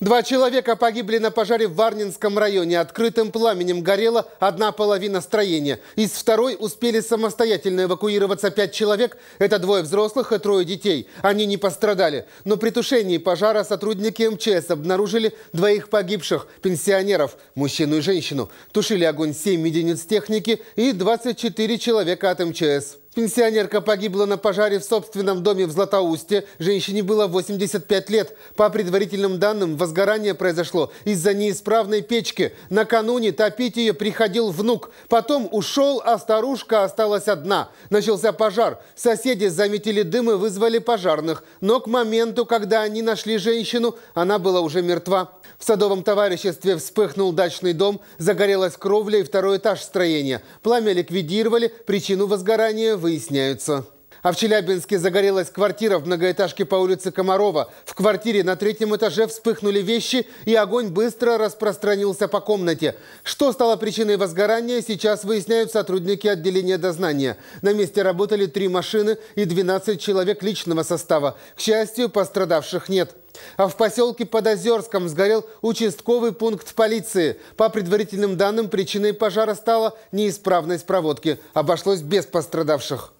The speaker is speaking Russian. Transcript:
Два человека погибли на пожаре в Варнинском районе. Открытым пламенем горела одна половина строения. Из второй успели самостоятельно эвакуироваться пять человек. Это двое взрослых и трое детей. Они не пострадали. Но при тушении пожара сотрудники МЧС обнаружили двоих погибших пенсионеров, мужчину и женщину. Тушили огонь 7 единиц техники и 24 человека от МЧС. Пенсионерка погибла на пожаре в собственном доме в Златоусте. Женщине было 85 лет. По предварительным данным, возгорание произошло из-за неисправной печки. Накануне топить ее приходил внук. Потом ушел, а старушка осталась одна. Начался пожар. Соседи заметили дым и вызвали пожарных. Но к моменту, когда они нашли женщину, она была уже мертва. В садовом товариществе вспыхнул дачный дом, загорелась кровля и второй этаж строения. Пламя ликвидировали, причину возгорания выясняются. А в Челябинске загорелась квартира в многоэтажке по улице Комарова. В квартире на третьем этаже вспыхнули вещи, и огонь быстро распространился по комнате. Что стало причиной возгорания, сейчас выясняют сотрудники отделения дознания. На месте работали три машины и 12 человек личного состава. К счастью, пострадавших нет. А в поселке Подозерском сгорел участковый пункт полиции. По предварительным данным, причиной пожара стала неисправность проводки. Обошлось без пострадавших.